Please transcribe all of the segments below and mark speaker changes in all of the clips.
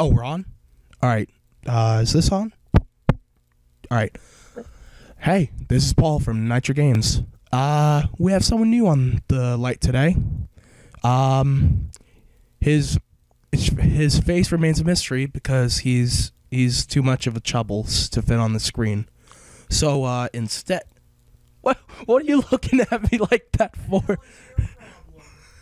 Speaker 1: Oh, we're on? All right. Uh, is this on? All right. Hey, this is Paul from Nitro Games. Uh, we have someone new on the light today. Um, his his face remains a mystery because he's he's too much of a chubbles to fit on the screen. So uh, instead, what what are you looking at me like that for?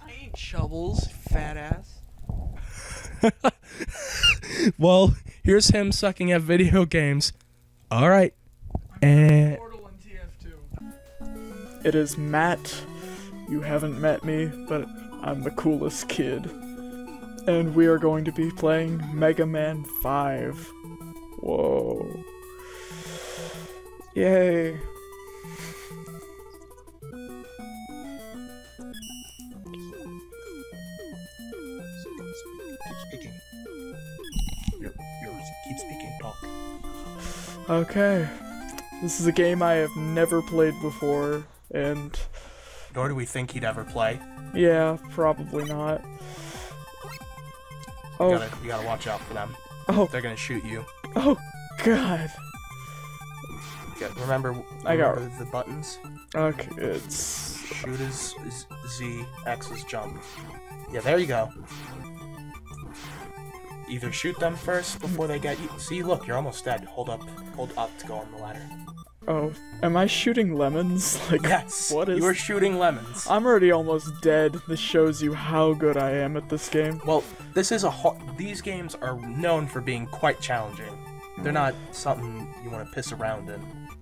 Speaker 2: I ain't shovels, fat ass.
Speaker 1: well, here's him sucking at video games. All right, and
Speaker 2: Portal and TF2.
Speaker 3: It is Matt. You haven't met me, but I'm the coolest kid. And we are going to be playing Mega Man 5. Whoa. Yay. Okay. This is a game I have never played before, and
Speaker 1: Nor do we think he'd ever play.
Speaker 3: yeah, probably not.
Speaker 1: You
Speaker 3: Oh,
Speaker 1: gotta, you gotta watch out for them.
Speaker 3: oh,
Speaker 1: They're gonna shoot you.
Speaker 3: oh, God.
Speaker 1: Get, remember,
Speaker 3: I got-
Speaker 1: the buttons.
Speaker 3: Okay, it's.
Speaker 1: Shoot is, is Z, X is jump. Yeah, there you go. Either shoot them first before they get you. See, look, you're almost dead. Hold up, hold up to go on the ladder.
Speaker 3: Oh, am I shooting lemons? Like,
Speaker 1: Yes,
Speaker 3: what is.
Speaker 1: you are shooting lemons.
Speaker 3: I'm already almost dead. This shows you how good I am at this game.
Speaker 1: Well, this is a ho- these games are known for being quite challenging. They're not something you want to piss around in.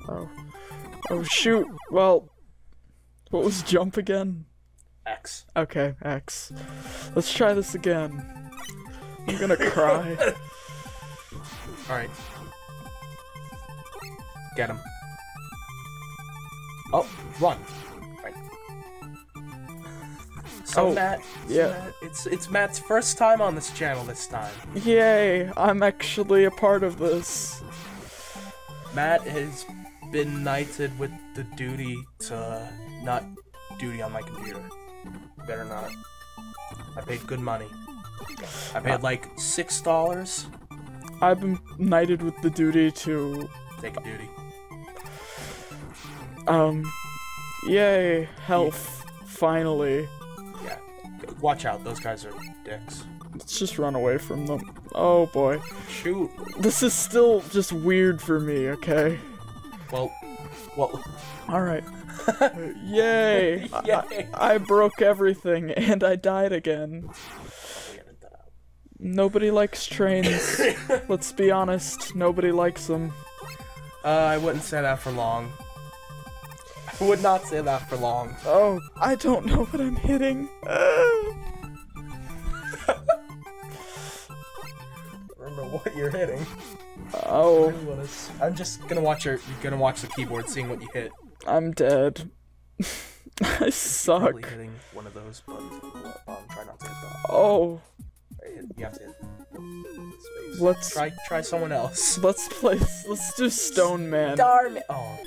Speaker 3: Oh. Oh, shoot. Well, what was jump again?
Speaker 1: X.
Speaker 3: Okay, X. Let's try this again. I'm gonna cry.
Speaker 1: All right. Get him. Oh, run. Right. So
Speaker 3: Oh,
Speaker 1: Matt, so
Speaker 3: yeah.
Speaker 1: Matt, it's it's Matt's first time on this channel this time.
Speaker 3: Yay, I'm actually a part of this.
Speaker 1: Matt has been knighted with the duty to not duty on my computer. Better not. I paid good money. I paid like six dollars.
Speaker 3: I've been knighted with the duty to,
Speaker 1: Take a duty.
Speaker 3: um, yay, health, finally.
Speaker 1: Yeah. Watch out, those guys are dicks.
Speaker 3: Let's just run away from them. Oh boy.
Speaker 1: Shoot.
Speaker 3: This is still just weird for me, okay?
Speaker 1: Well, well.
Speaker 3: Alright. Yay!
Speaker 1: Yay.
Speaker 3: I, I broke everything and I died again. Nobody likes trains. Let's be honest, nobody likes them.
Speaker 1: Uh, I wouldn't say that for long. I would not say that for long.
Speaker 3: Oh, I don't know what I'm hitting.
Speaker 1: Remember what you're hitting.
Speaker 3: Oh,
Speaker 1: I'm just gonna watch your. You're gonna watch the keyboard, seeing what you hit.
Speaker 3: I'm dead. I
Speaker 1: Probably
Speaker 3: suck.
Speaker 1: hitting one of those buttons. at. Try not to hit that.
Speaker 3: Oh,
Speaker 1: You have to hit space.
Speaker 3: let's
Speaker 1: Try try someone else.
Speaker 3: let's play. Let's do Stone Man.
Speaker 1: Starman. Oh.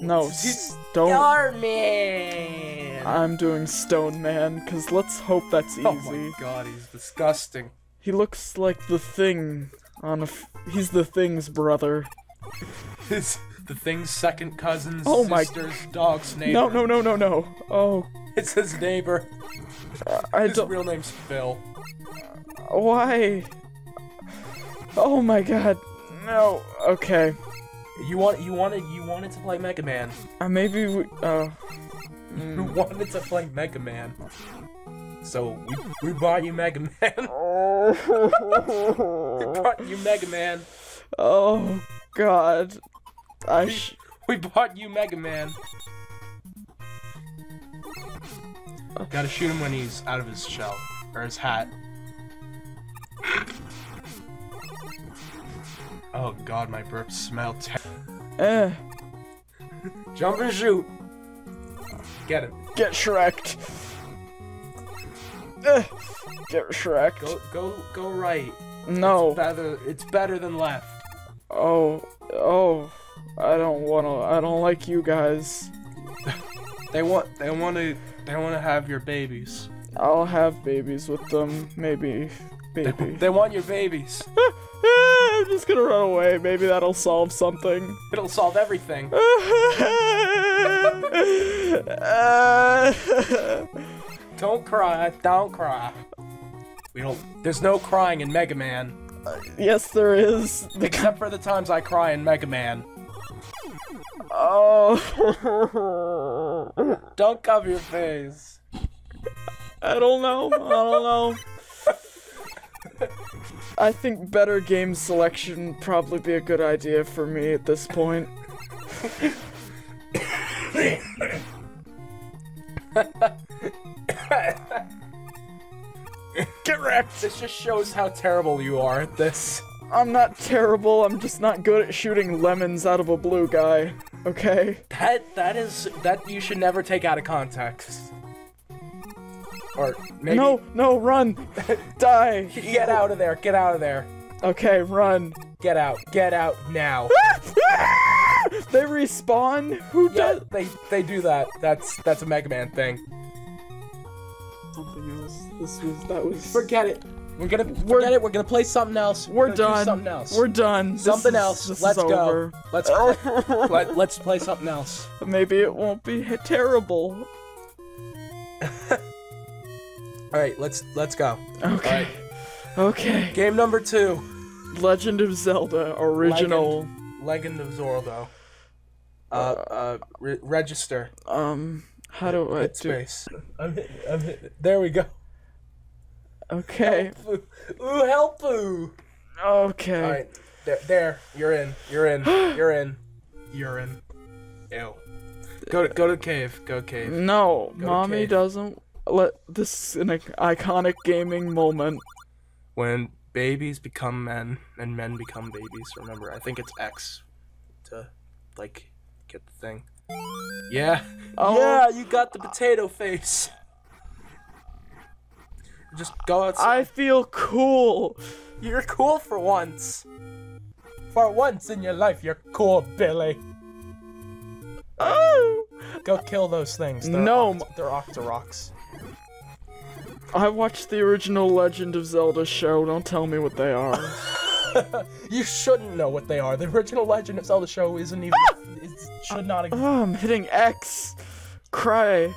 Speaker 3: No,
Speaker 1: He's
Speaker 3: Stone.
Speaker 1: Starman.
Speaker 3: I'm doing Stone Man, cause let's hope that's easy.
Speaker 1: Oh my god, he's disgusting.
Speaker 3: He looks like the thing on a. F- he's the thing's brother.
Speaker 1: His the thing's second cousin's
Speaker 3: Oh my-
Speaker 1: sister's dog's neighbor.
Speaker 3: No, no, no, no, no. Oh,
Speaker 1: It's his neighbor.
Speaker 3: I
Speaker 1: His
Speaker 3: don't.
Speaker 1: real name's Phil.
Speaker 3: Why? Oh my god. No. Okay.
Speaker 1: You want you wanted you wanted to play Mega Man.
Speaker 3: Uh, maybe we. Uh.
Speaker 1: You wanted to play Mega Man. So we, we bought you Mega Man. we brought you Mega Man.
Speaker 3: oh god. I sh-
Speaker 1: We bought you Mega Man. Gotta shoot him when he's out of his shell or his hat. Oh god, my burps smell terrible.
Speaker 3: eh.
Speaker 1: Jump and shoot. Get him.
Speaker 3: Get Shreked. Eh. Get Shrek.
Speaker 1: Go go go right.
Speaker 3: No.
Speaker 1: Better it's better than left.
Speaker 3: Oh. Oh. I don't wanna. I don't like you guys.
Speaker 1: They want they want to they want to have your babies.
Speaker 3: I'll have babies with them. Maybe. baby.
Speaker 1: They want your babies.
Speaker 3: I'm just gonna run away. Maybe that'll solve something.
Speaker 1: It'll solve everything. Don't cry. Don't cry. We don't. There's no crying in Mega Man,
Speaker 3: yes, there is. The
Speaker 1: except for the times I cry in Mega Man.
Speaker 3: oh,
Speaker 1: Don't cover your face.
Speaker 3: I don't know. I don't know. I think better game selection would probably be a good idea for me at this point.
Speaker 1: Get wrecked. This just shows how terrible you are at this.
Speaker 3: I'm not terrible. I'm just not good at shooting lemons out of a blue guy. Okay.
Speaker 1: That that is that you should never take out of context. Or maybe
Speaker 3: No, no, run, die.
Speaker 1: get out of there. Get out of there.
Speaker 3: Okay, run.
Speaker 1: Get out. Get out now.
Speaker 3: they respawn. Who
Speaker 1: Yeah,
Speaker 3: does?
Speaker 1: they they do that. That's that's a Mega Man thing.
Speaker 3: Something else. This was that was.
Speaker 1: Forget it. We're gonna
Speaker 3: We're-
Speaker 1: forget it. We're gonna play something else.
Speaker 3: We're
Speaker 1: gonna do
Speaker 3: done.
Speaker 1: something else.
Speaker 3: We're done. This
Speaker 1: something
Speaker 3: is-
Speaker 1: else.
Speaker 3: this is
Speaker 1: Let's go.
Speaker 3: over.
Speaker 1: Let's let, let's play something else.
Speaker 3: Maybe it won't be terrible.
Speaker 1: All right, let's let's go.
Speaker 3: Okay. Okay.
Speaker 1: Game number two.
Speaker 3: Legend of Zelda original.
Speaker 1: Legend of Zordo. Uh, uh, re- register.
Speaker 3: Um. How do I
Speaker 1: Hit
Speaker 3: do?
Speaker 1: space. I'm hitting, I'm hitting. There we go.
Speaker 3: Okay.
Speaker 1: Help, Ooh, help ooh.
Speaker 3: Okay.
Speaker 1: All right, there, there. You're in. You're in. You're in. You're in. Ew. Go to go to the cave. Go cave.
Speaker 3: No,
Speaker 1: to
Speaker 3: mommy
Speaker 1: cave.
Speaker 3: doesn't let this is an iconic gaming moment.
Speaker 1: When babies become men and men become babies. Remember, I think it's X to like get the thing. Yeah.
Speaker 3: Oh.
Speaker 1: Yeah, you got the potato face. Just go outside.
Speaker 3: I feel cool.
Speaker 1: You're cool for once. For once in your life, you're cool, Billy.
Speaker 3: Oh.
Speaker 1: Go kill those things. They're
Speaker 3: No,
Speaker 1: oct- they're Octoroks.
Speaker 3: I watched the original Legend of Zelda show. Don't tell me what they are.
Speaker 1: You shouldn't know what they are. The original Legend of Zelda show isn't even. Ah! it should not exist.
Speaker 3: oh, I'm hitting X. Cry.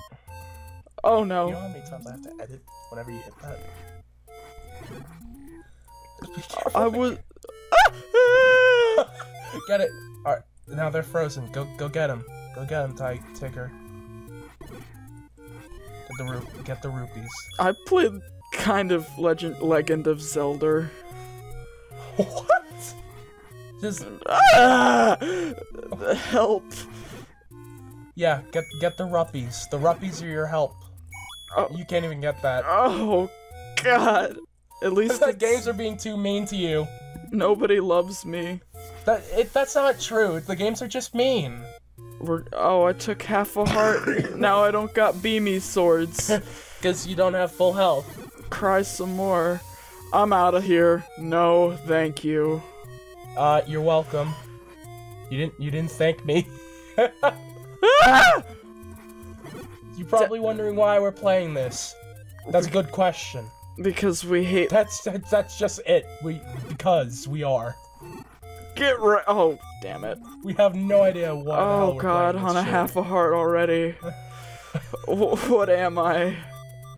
Speaker 3: Oh
Speaker 1: You know
Speaker 3: no.
Speaker 1: how many times I have to edit whenever you hit that?
Speaker 3: I was.
Speaker 1: Get it. Alright, now they're frozen. Go go get them. Go get them, Ty Ticker. Get the ru- get the rupees.
Speaker 3: I played kind of Legend Legend of Zelda.
Speaker 1: What? Just
Speaker 3: Ah! Help.
Speaker 1: yeah, get get the rupees. The rupees are your help.
Speaker 3: Oh.
Speaker 1: You can't even get that.
Speaker 3: Oh God. At least
Speaker 1: the games are being too mean to you.
Speaker 3: nobody loves me.
Speaker 1: That it, that's not true. The games are just mean.
Speaker 3: We're oh, I took half a heart. now I don't got beamy swords.
Speaker 1: Because you don't have full health.
Speaker 3: Cry some more. I'm out of here. No, thank you.
Speaker 1: Uh, you're welcome. You didn't you didn't thank me.
Speaker 3: Ah!
Speaker 1: You're probably wondering why we're playing this. That's a good question.
Speaker 3: Because we hate.
Speaker 1: That's that's, that's just it. We because we are.
Speaker 3: Get right. Oh, damn it.
Speaker 1: We have no idea what.
Speaker 3: Oh
Speaker 1: we're
Speaker 3: God, on a
Speaker 1: shit.
Speaker 3: half a heart already. What am I?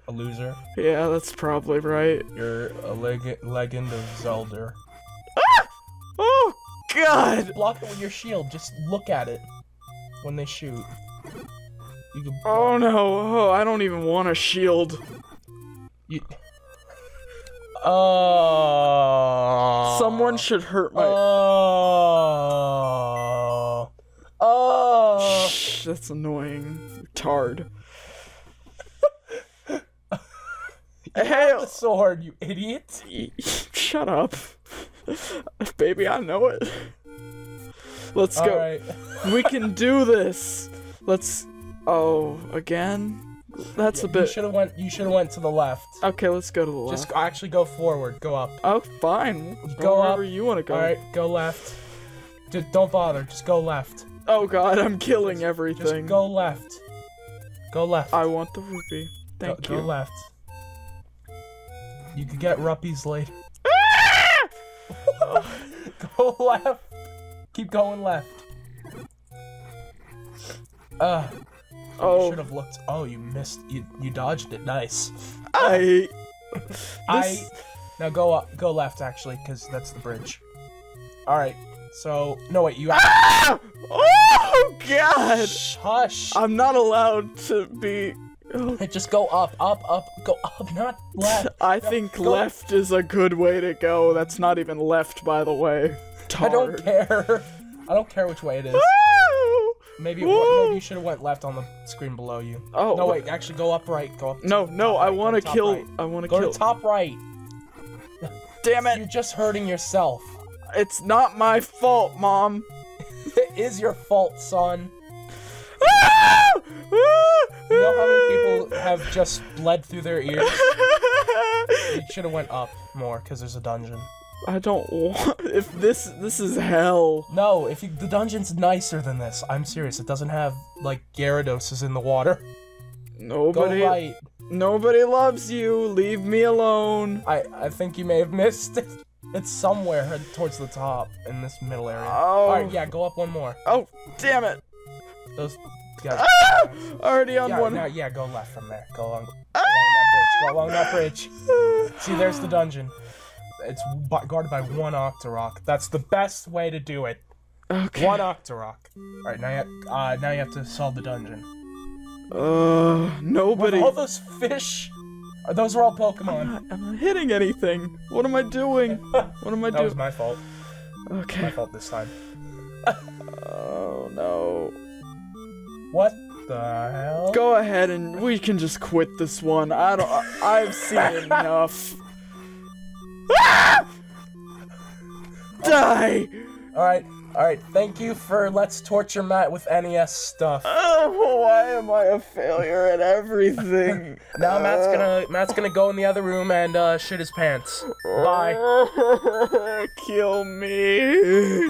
Speaker 1: A loser.
Speaker 3: Yeah, that's probably right.
Speaker 1: You're a leg- legend of Zelda. Ah!
Speaker 3: Oh God.
Speaker 1: Block it with your shield. Just look at it when they shoot. You can.
Speaker 3: Oh no. Oh, I don't even want a shield.
Speaker 1: You. Oh.
Speaker 3: Someone should hurt my.
Speaker 1: Oh. Oh.
Speaker 3: Shh, that's annoying. Tard. hey,
Speaker 1: The sword, you idiot.
Speaker 3: shut up. Baby, I know it. Let's go. We can do this. Let's. Oh, again? That's a bit.
Speaker 1: You should have went. You should have went to the left.
Speaker 3: Okay, let's go to the left.
Speaker 1: Just actually go forward. Go up.
Speaker 3: Oh, fine.
Speaker 1: Go
Speaker 3: Go
Speaker 1: up.
Speaker 3: wherever you want to go.
Speaker 1: All right. Go left. Just don't bother. Just go left.
Speaker 3: Oh god, I'm killing
Speaker 1: Just
Speaker 3: everything.
Speaker 1: go left. Go left.
Speaker 3: I want the rupee.
Speaker 1: Go,
Speaker 3: Thank
Speaker 1: go
Speaker 3: you.
Speaker 1: left. You could get ruppies later. Go left. Keep going left. Uh, Uh, you
Speaker 3: Oh,
Speaker 1: should have looked. Oh, you missed. You you dodged it. Nice.
Speaker 3: I.
Speaker 1: I
Speaker 3: This-
Speaker 1: now go up, go left actually, because that's the bridge. All right. So no wait, you.
Speaker 3: Ah! Oh God!
Speaker 1: Hush.
Speaker 3: I'm not allowed to be. Oh,
Speaker 1: Just go up, up, up, go up, not left.
Speaker 3: I think
Speaker 1: go-
Speaker 3: left is a good way to go. That's not even left, by the way.
Speaker 1: I don't care. I don't care which way it is. Maybe, it, maybe you should have went left on the screen below you.
Speaker 3: Oh
Speaker 1: No wait, actually go up right. Go up.
Speaker 3: No, no,
Speaker 1: top
Speaker 3: I want to kill.
Speaker 1: right.
Speaker 3: I want to kill.
Speaker 1: Go to top right.
Speaker 3: Damn it!
Speaker 1: You're just hurting yourself.
Speaker 3: It's not my fault, mom.
Speaker 1: It is your fault, son. You know how many people have just bled through their ears? You should have went up more, cause there's a dungeon.
Speaker 3: I don't want. If this this is hell.
Speaker 1: No, if you, the dungeon's nicer than this. I'm serious. It doesn't have like Gyarados is in the water. Nobody Go
Speaker 3: Nobody.
Speaker 1: right.
Speaker 3: Nobody loves you. Leave me alone.
Speaker 1: I I think you may have missed it. It's somewhere towards the top in this middle area.
Speaker 3: Oh.
Speaker 1: All right, yeah, go up one more.
Speaker 3: Oh, damn it!
Speaker 1: Those guys.
Speaker 3: Ah! Already on
Speaker 1: Yeah,
Speaker 3: one.
Speaker 1: now, yeah, go left from there. Go along, go along that bridge. Go along that bridge. See, there's the dungeon. It's guarded by one Octorok. That's the best way to do it.
Speaker 3: Okay.
Speaker 1: One Octorok. All right, now you, uh, now you have to solve the dungeon.
Speaker 3: Uh,
Speaker 1: With
Speaker 3: nobody.
Speaker 1: all those fish, uh, those are all
Speaker 3: I'm
Speaker 1: Pokemon.
Speaker 3: not, I'm not hitting anything. What am I doing? What am I doing?
Speaker 1: That was my fault.
Speaker 3: Okay.
Speaker 1: My fault this time.
Speaker 3: Oh no.
Speaker 1: What the hell?
Speaker 3: Go ahead and we can just quit this one. I don't. I've seen enough. Ah! Die!
Speaker 1: All right, all right. Thank you for Let's Torture Matt with NES stuff.
Speaker 3: Oh, why am I a failure at everything?
Speaker 1: Now Matt's gonna Matt's gonna go in the other room and uh, shit his pants. Bye.
Speaker 3: Kill me.